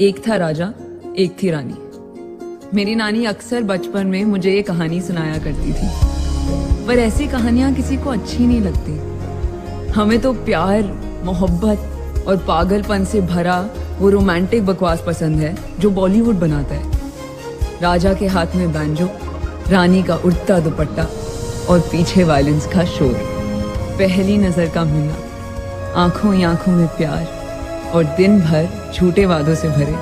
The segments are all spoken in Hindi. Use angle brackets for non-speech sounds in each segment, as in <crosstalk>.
एक था राजा, एक थी रानी। मेरी नानी अक्सर बचपन में मुझे ये कहानी सुनाया करती थी। पर ऐसी कहानियाँ किसी को अच्छी नहीं लगती। हमें तो प्यार, मोहब्बत और पागलपन से भरा वो रोमांटिक बकवास पसंद है, जो बॉलीवुड बनाता है। राजा के हाथ में बैंजो रानी का उड़ता दुपट्टा और पीछे वायलेंस का शोर। पहली नज़र का मिलना, आँखों आँखों में प्यार। और दिन भर झूठे वादों से भरे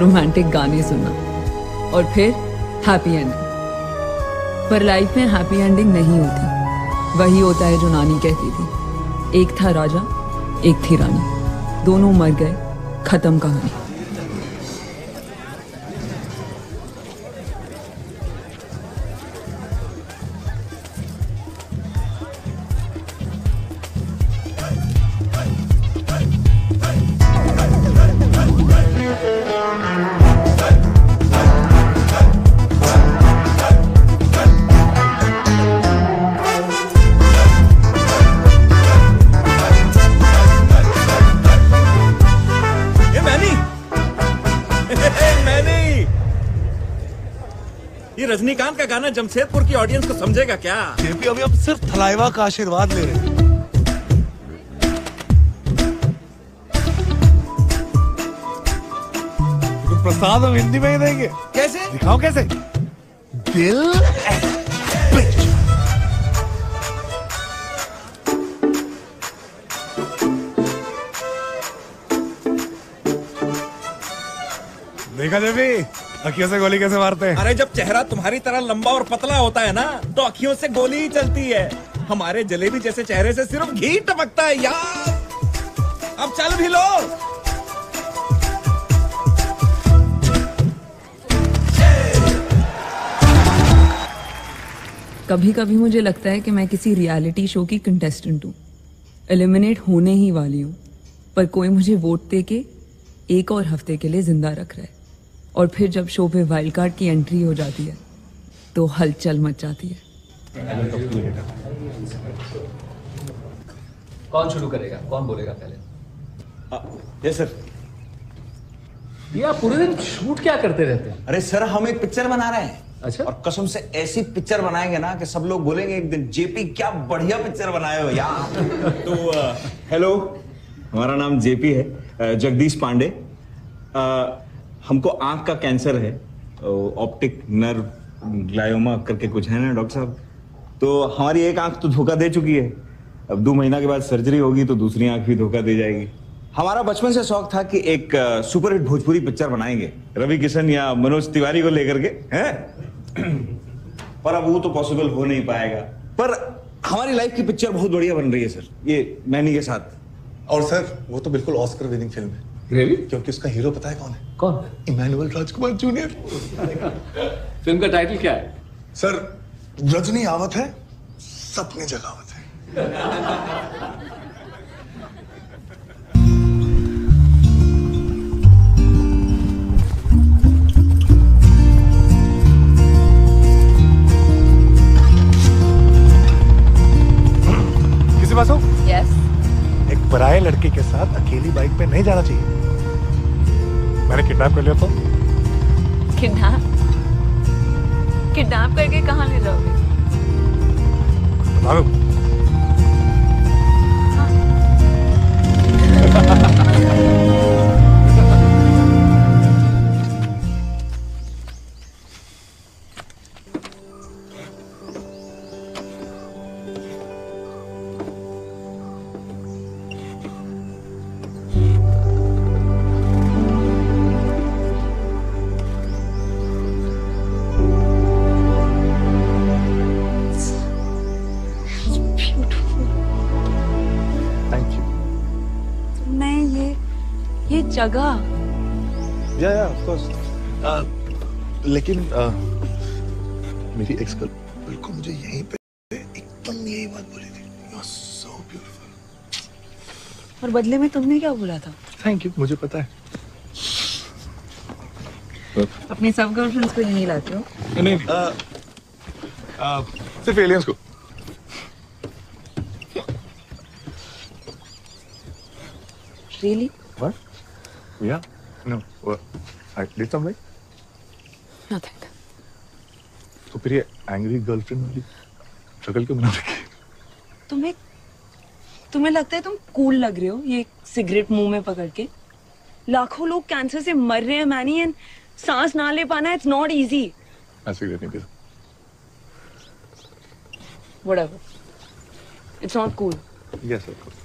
रोमांटिक गाने सुना और फिर हैप्पी एंडिंग पर लाइफ में हैप्पी एंडिंग नहीं होती। वही होता है जो नानी कहती थी। एक था राजा, एक थी रानी। दोनों मर गए, खत्म कहानी। ये रजनीकांत का गाना जमशेदपुर की ऑडियंस को समझेगा क्या? जेपी अभी हम सिर्फ़ थलाइवा का आशीर्वाद ले रहे हैं। तो प्रसाद हम हिंदी में ही देंगे। कैसे? दिखाओ कैसे? दिल देखा जेपी अखियों से गोली कैसे मारते हैं? अरे जब चेहरा तुम्हारी तरह लंबा और पतला होता है ना तो अखियों से गोली ही चलती है। हमारे जलेबी जैसे चेहरे से सिर्फ़ घी टपकता है यार अब चल भी लो। कभी कभी मुझे लगता है कि मैं किसी रियलिटी शो की कंटेस्टेंट हूँ। एलिमिनेट होने ही वाली हूँ। पर कोई मुझे वोट दे के एक और हफ़्ते के लिए ज़िंदा रख रहा है। और फिर जब शो पे वाइल्ड कार्ड की एंट्री हो जाती है तो हलचल मच जाती है। कौन शुरू करेगा? कौन बोलेगा पहले? यस सर ये आप पूरे दिन शूट क्या करते रहते हैं? अरे सर हम एक पिक्चर बना रहे हैं। अच्छा। और कसम से ऐसी पिक्चर बनाएँगे ना कि सब लोग बोलेंगे एक दिन जेपी क्या बढ़िया पिक्चर बनाए हो यार। <laughs> तो हेलो हमारा नाम जेपी है जगदीश पांडे। अ, हमको आँख का कैंसर है ऑप्टिक नर्व ग्लायोमा करके कुछ है ना, डॉक्टर साहब? तो हमारी एक आँख तो धोखा दे चुकी है। अब दो महीना के बाद सर्जरी होगी तो दूसरी आँख भी धोखा दे जाएगी। हमारा बचपन से शौक था कि एक सुपरहिट भोजपुरी पिक्चर बनाएँगे। रवि किशन या मनोज तिवारी को लेकर के, हैं? <clears throat> पर अब वो तो पॉसिबल हो नहीं पाएगा। पर हमारी लाइफ की पिक्चर बहुत बढ़िया बन रही है सर ये मैनी के साथ। और सर, वो तो बिल्कुल ऑस्कर विनिंग फ़िल्म है। Really? क्योंकि उसका हीरो पता है कौन है? कौन? इमैनुअल राजकुमार जूनियर फ़िल्म का टाइटल क्या है? सर रजनी आवत है सपने जगावत है। किसी पास हो? यस एक पराये लड़के के साथ अकेली बाइक पे नहीं जाना चाहिए। मैंने किडनैप कर लिया तो किडनैप किडनैप करके कहाँ ले जाओगे? बता दो। ये जगह या या ऑफ़ कोर्स लेकिन uh, मेरी एक्स गर्ल को मुझे यहीं पे एकदम यही बात बोली थी। यू आर सो ब्यूटीफुल और बदले में तुमने क्या बोला था? थैंक यू मुझे पता है। अपनी सब गर्लफ्रेंड्स को यहीं लाते हो? नहीं uh, uh, सिर्फ़ एलियंस को। Really what yeah no I did something nothing तो फिर ये एंग्री गर्लफ्रेंड वाली शक्ल क्यों बना रखी? तुम्हें तुम्हें लगता है तुम कूल लग रहे हो ये सिगरेट मुँह में पकड़ के? लाखों लोग कैंसर से मर रहे हैं मैनी एंड सांस ना ले पाना इट्स नॉट इजी मैं सिगरेट नहीं पीता। Whatever it's not cool yes of course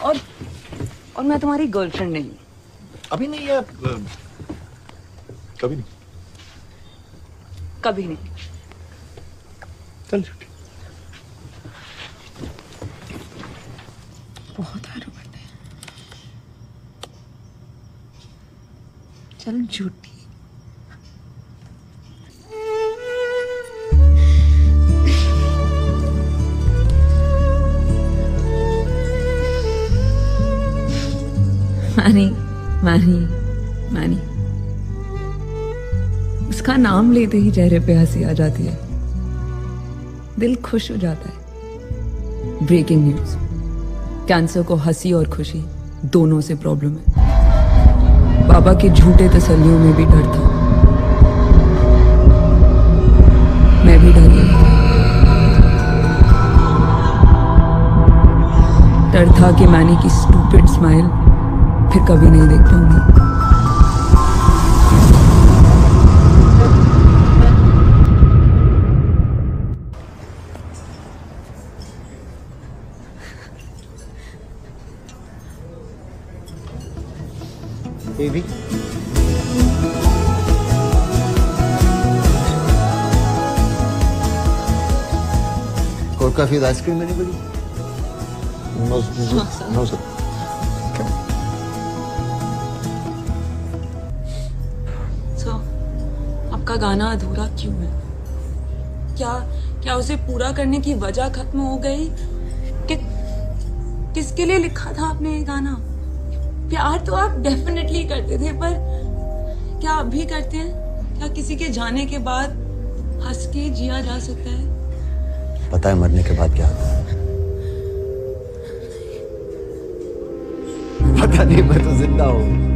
और और मैं तुम्हारी गर्लफ्रेंड नहीं अभी नहीं है कभी नहीं। कभी नहीं। चल झूठी बहुत आरोप चल झूठी मैनी मैनी मैनी। उसका नाम लेते ही चेहरे पे हँसी आ जाती है। दिल खुश हो जाता है। ब्रेकिंग न्यूज़ कैंसर को हँसी और खुशी दोनों से प्रॉब्लम है। बाबा के झूठे तसल्लियों में भी डर था। मैं भी डर गई। डर था कि मैंने की स्टूपिड स्माइल फिर कभी नहीं देख पाऊँगी baby. Coffee ice cream anybody no no sir आपका गाना अधूरा क्यों है? क्या क्या उसे पूरा करने की वजह खत्म हो गई? कि, किसके लिए लिखा था आपने ये गाना? प्यार तो आप डेफिनेटली करते थे, पर क्या अब भी करते हैं? क्या किसी के जाने के बाद हंस के जिया जा सकता है? पता है मरने के बाद क्या होता है? पता नहीं, मैं तो ज़िंदा हूँ।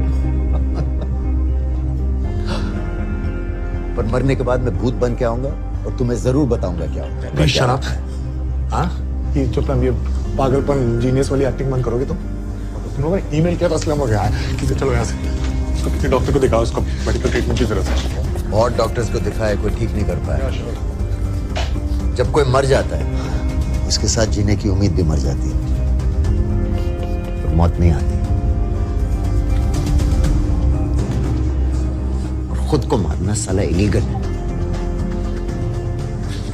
पर मरने के बाद मैं भूत बन के आऊँगा और तुम्हें ज़रूर बताऊँगा क्या होता है। शराब हाँ। ये चुप ये पागलपन जीनियस वाली एक्टिंग बंद करोगे तुम? ने ईमेल किया असलम हो गया। है चलो यहाँ से। उसको किसी डॉक्टर को दिखाओ उसको मेडिकल ट्रीटमेंट की ज़रूरत है। बहुत डॉक्टर्स को दिखाया कोई ठीक नहीं कर पाया जब कोई मर जाता है उसके साथ जीने की उम्मीद भी मर जाती है। पर मौत नहीं आती। खुद को मारना साला इलीगल है।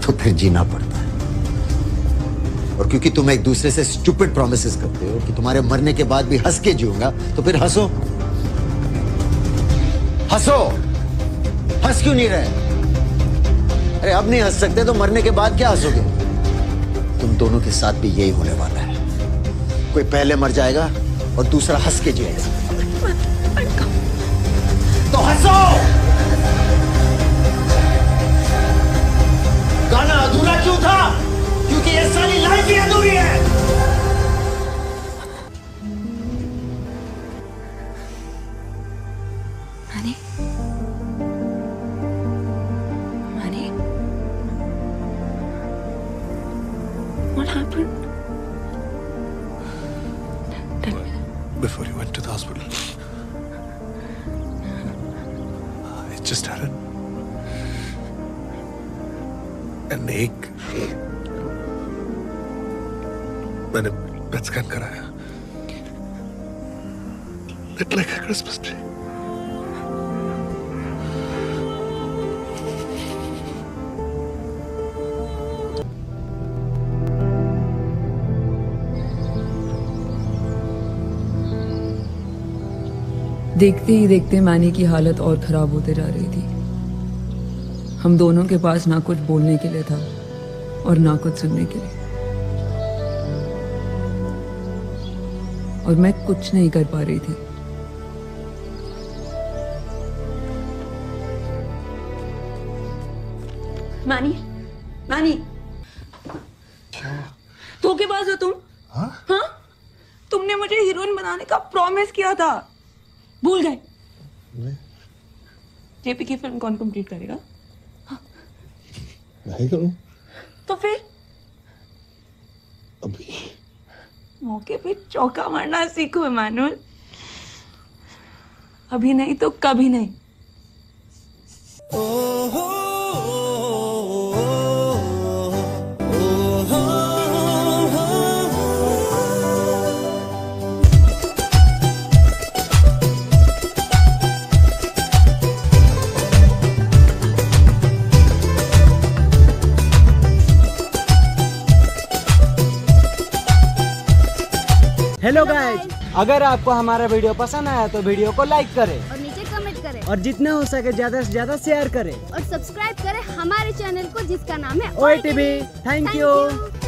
तो फिर जीना पड़ता है। और क्योंकि तुम एक दूसरे से स्टूपिड प्रोमिस करते हो कि तुम्हारे मरने के बाद भी हंस के जीऊँगा तो फिर हंसो। हंसो। हंस क्यों नहीं रहे? अरे अब नहीं हंस सकते तो मरने के बाद क्या हंसोगे? तुम दोनों के साथ भी यही होने वाला है। कोई पहले मर जाएगा और दूसरा हंस के जिएगा। तो हंसो। Tell me. Before you went to the hospital, I just had it. an ache. मैंने पेट स्कैन कराया Lit like a Christmas tree. देखते ही देखते मैनी की हालत और खराब होते जा रही थी। हम दोनों के पास ना कुछ बोलने के लिए था और ना कुछ सुनने के लिए। और मैं कुछ नहीं कर पा रही थी। मैनी मैनी धोखेबाज हो तुम। हाँ? तुमने मुझे हीरोइन बनाने का प्रॉमिस किया था। भूल गए। जेपी की फ़िल्म कौन कंप्लीट करेगा? नहीं करूँ। तो फिर? अभी। मौके पे चौका मारना सीखो इमानुअल अभी नहीं तो कभी नहीं। हेलो गाइज़ अगर आपको हमारा वीडियो पसंद आया तो वीडियो को लाइक करें। और नीचे कमेंट करें। और जितना हो सके ज़्यादा से ज़्यादा शेयर करें। और सब्सक्राइब करें हमारे चैनल को जिसका नाम है ओ टीवी थैंक you.